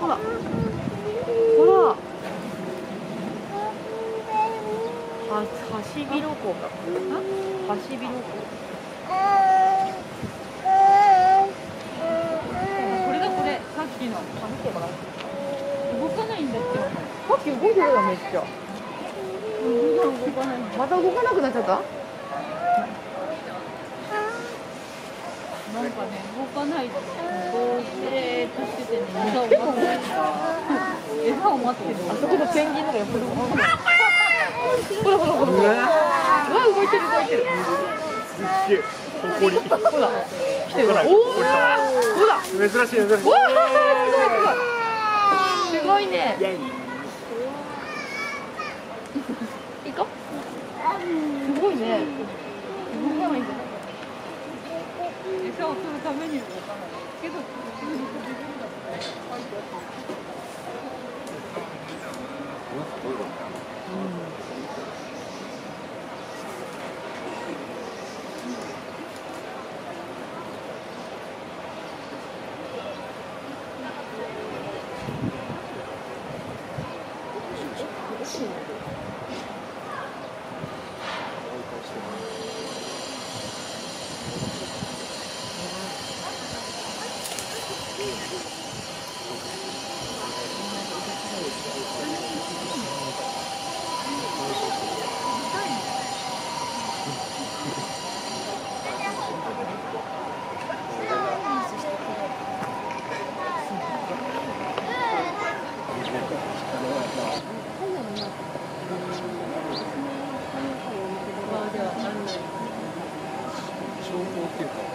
ほらほらはハシビロコウかハシビロコウこれだこれさっきのあ見てもらって動かないんだってさっき動いてたよめっちゃ動かないまた動かなくなっちゃったなんかね、動かないで、ぼーっとしててね、餌を待ってる。餌を待ってる。あそこのペンギンのがやっぱり動かない。ほらほらほらほら。うわ、動いてる動いてる。すっげえ誇りほら、来てる。ほら。珍しい珍しいすごいすごい。すごいね。いいか。すごいね。いんだ。餌を取るために動かない。けど。Olha.